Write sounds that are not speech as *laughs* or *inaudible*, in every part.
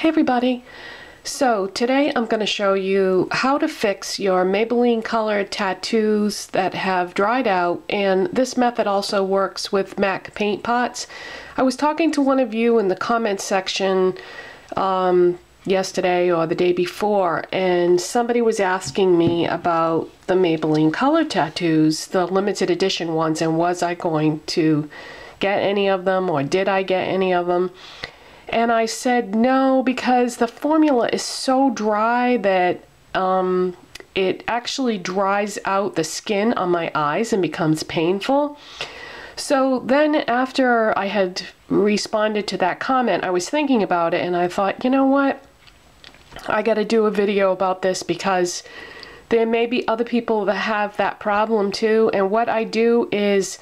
Hey everybody! So today I'm going to show you how to fix your Maybelline colored tattoos that have dried out and this method also works with MAC paint pots. I was talking to one of you in the comments section um, yesterday or the day before and somebody was asking me about the Maybelline color tattoos, the limited edition ones and was I going to get any of them or did I get any of them. And I said no because the formula is so dry that um, it actually dries out the skin on my eyes and becomes painful. So then after I had responded to that comment, I was thinking about it and I thought, you know what? I got to do a video about this because there may be other people that have that problem too. And what I do is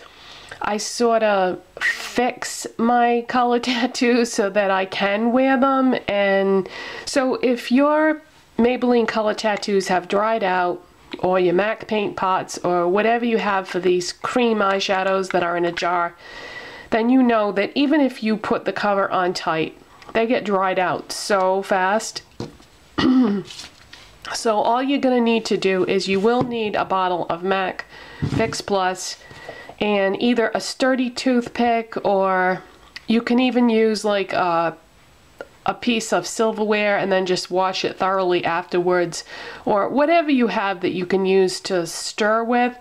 I sort of fix my color *laughs* tattoos so that I can wear them. And so if your Maybelline color tattoos have dried out, or your MAC paint pots, or whatever you have for these cream eyeshadows that are in a jar, then you know that even if you put the cover on tight, they get dried out so fast. *clears throat* so all you're going to need to do is you will need a bottle of MAC Fix Plus and either a sturdy toothpick or you can even use like a, a piece of silverware and then just wash it thoroughly afterwards or whatever you have that you can use to stir with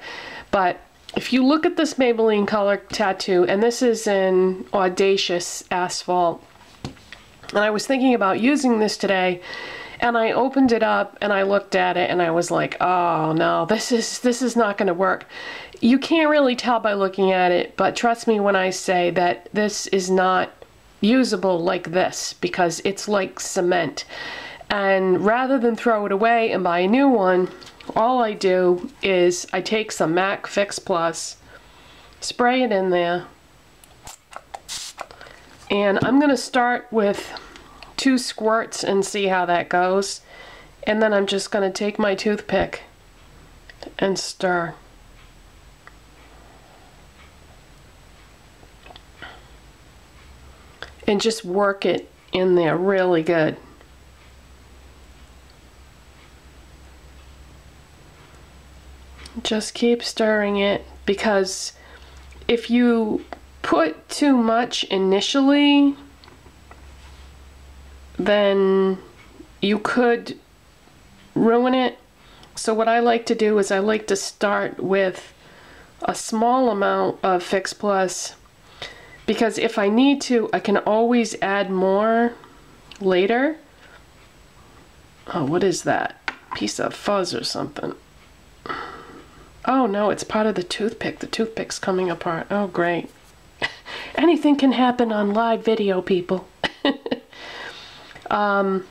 but if you look at this Maybelline color tattoo and this is in audacious asphalt and I was thinking about using this today and I opened it up and I looked at it and I was like, oh no, this is this is not going to work. You can't really tell by looking at it, but trust me when I say that this is not usable like this because it's like cement. And rather than throw it away and buy a new one, all I do is I take some MAC Fix Plus, spray it in there, and I'm going to start with two squirts and see how that goes. And then I'm just going to take my toothpick and stir. And just work it in there really good. Just keep stirring it because if you put too much initially, then you could ruin it. So what I like to do is I like to start with a small amount of Fix Plus because if I need to, I can always add more later. Oh, what is that? Piece of fuzz or something. Oh no, it's part of the toothpick. The toothpick's coming apart. Oh, great. *laughs* Anything can happen on live video, people. *laughs* Um,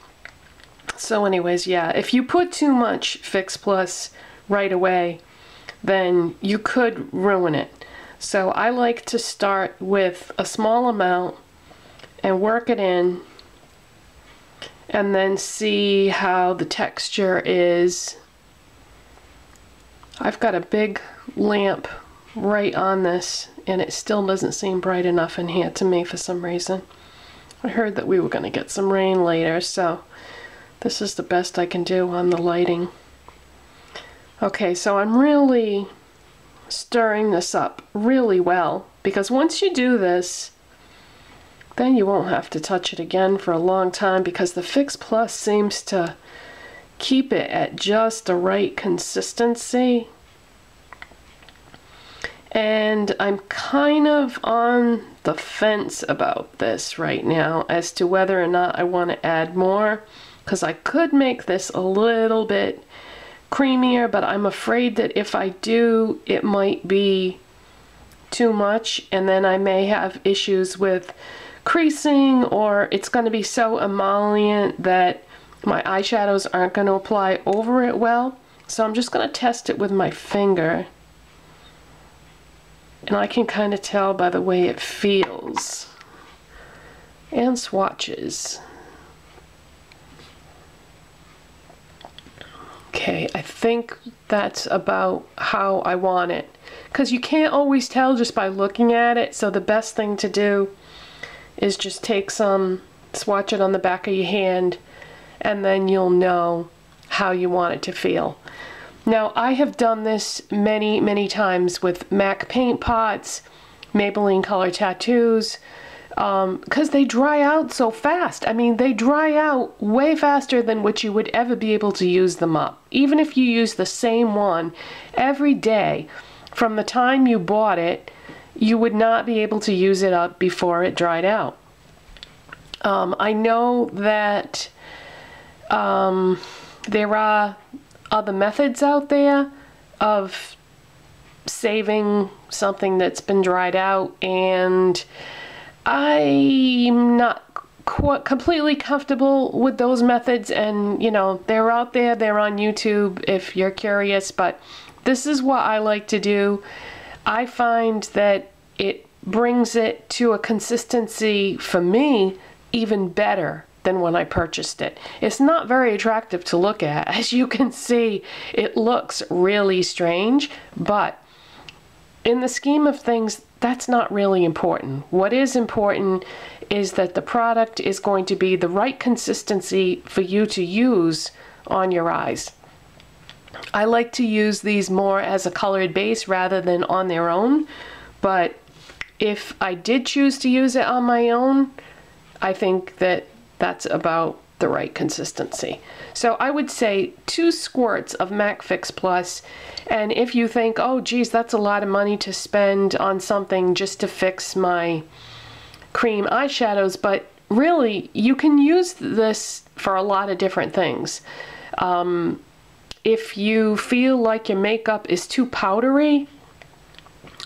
so anyways, yeah, if you put too much Fix Plus right away, then you could ruin it. So I like to start with a small amount and work it in and then see how the texture is. I've got a big lamp right on this and it still doesn't seem bright enough in here to me for some reason. I heard that we were going to get some rain later, so this is the best I can do on the lighting. Okay, so I'm really stirring this up really well because once you do this, then you won't have to touch it again for a long time because the Fix Plus seems to keep it at just the right consistency. And I'm kind of on the fence about this right now as to whether or not I want to add more because I could make this a little bit creamier but I'm afraid that if I do it might be too much and then I may have issues with creasing or it's going to be so emollient that my eyeshadows aren't going to apply over it well so I'm just going to test it with my finger and I can kind of tell by the way it feels. And swatches. Okay, I think that's about how I want it. Because you can't always tell just by looking at it, so the best thing to do is just take some swatch it on the back of your hand, and then you'll know how you want it to feel. Now, I have done this many, many times with MAC paint pots, Maybelline color tattoos, because um, they dry out so fast. I mean, they dry out way faster than what you would ever be able to use them up. Even if you use the same one every day, from the time you bought it, you would not be able to use it up before it dried out. Um, I know that um, there are other methods out there of saving something that's been dried out and I'm not quite completely comfortable with those methods and you know they're out there they're on YouTube if you're curious but this is what I like to do I find that it brings it to a consistency for me even better than when I purchased it. It's not very attractive to look at. *laughs* As you can see, it looks really strange, but in the scheme of things, that's not really important. What is important is that the product is going to be the right consistency for you to use on your eyes. I like to use these more as a colored base rather than on their own, but if I did choose to use it on my own, I think that that's about the right consistency. So I would say two squirts of MAC Fix Plus, and if you think, oh geez, that's a lot of money to spend on something just to fix my cream eyeshadows, but really you can use this for a lot of different things. Um, if you feel like your makeup is too powdery,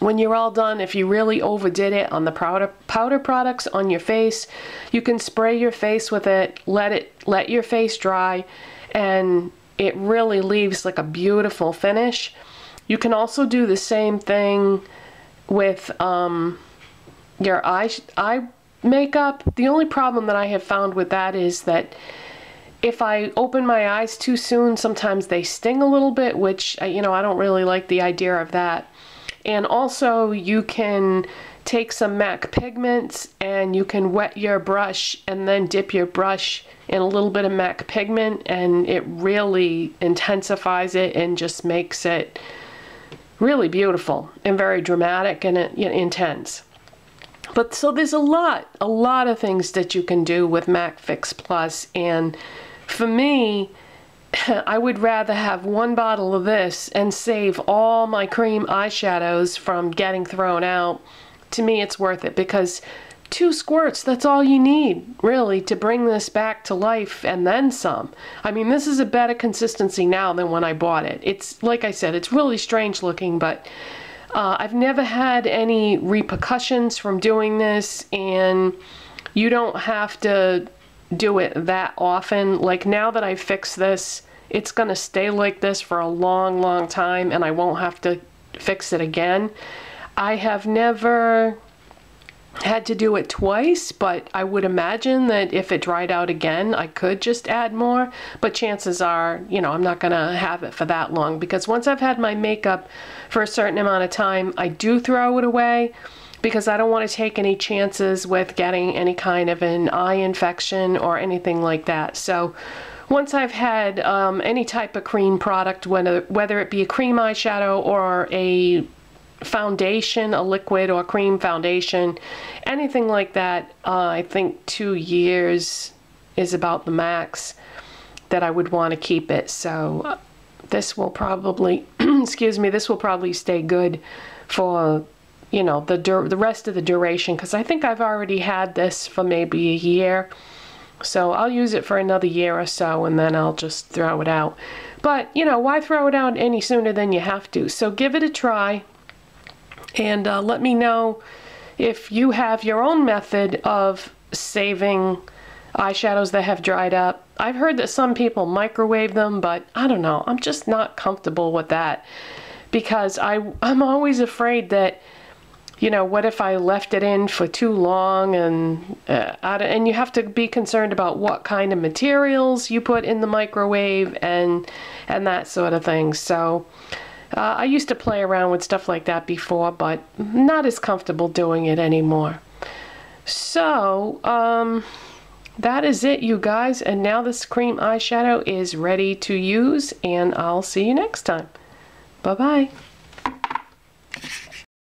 when you're all done, if you really overdid it on the powder, powder products on your face, you can spray your face with it, let it let your face dry, and it really leaves like a beautiful finish. You can also do the same thing with um, your eye, eye makeup. The only problem that I have found with that is that if I open my eyes too soon, sometimes they sting a little bit, which, you know, I don't really like the idea of that. And also you can take some MAC pigments and you can wet your brush and then dip your brush in a little bit of MAC pigment and it really intensifies it and just makes it really beautiful and very dramatic and uh, know, intense. But so there's a lot, a lot of things that you can do with MAC Fix Plus and for me, *coughs* I would rather have one bottle of this and save all my cream eyeshadows from getting thrown out. To me, it's worth it because two squirts, that's all you need, really, to bring this back to life and then some. I mean, this is a better consistency now than when I bought it. It's, like I said, it's really strange looking, but uh, I've never had any repercussions from doing this, and you don't have to do it that often. Like now that I fixed this, it's going to stay like this for a long, long time and I won't have to fix it again. I have never had to do it twice, but I would imagine that if it dried out again, I could just add more. But chances are, you know, I'm not going to have it for that long because once I've had my makeup for a certain amount of time, I do throw it away because I don't want to take any chances with getting any kind of an eye infection or anything like that. So once I've had um, any type of cream product, whether, whether it be a cream eyeshadow or a foundation, a liquid or cream foundation, anything like that, uh, I think two years is about the max that I would want to keep it. So this will probably, *clears throat* excuse me, this will probably stay good for you know, the, the rest of the duration because I think I've already had this for maybe a year. So I'll use it for another year or so and then I'll just throw it out. But, you know, why throw it out any sooner than you have to? So give it a try and uh, let me know if you have your own method of saving eyeshadows that have dried up. I've heard that some people microwave them, but I don't know. I'm just not comfortable with that because I, I'm always afraid that you know, what if I left it in for too long and uh, and you have to be concerned about what kind of materials you put in the microwave and and that sort of thing. So uh, I used to play around with stuff like that before, but not as comfortable doing it anymore. So um, that is it, you guys. And now this cream eyeshadow is ready to use, and I'll see you next time. Bye-bye.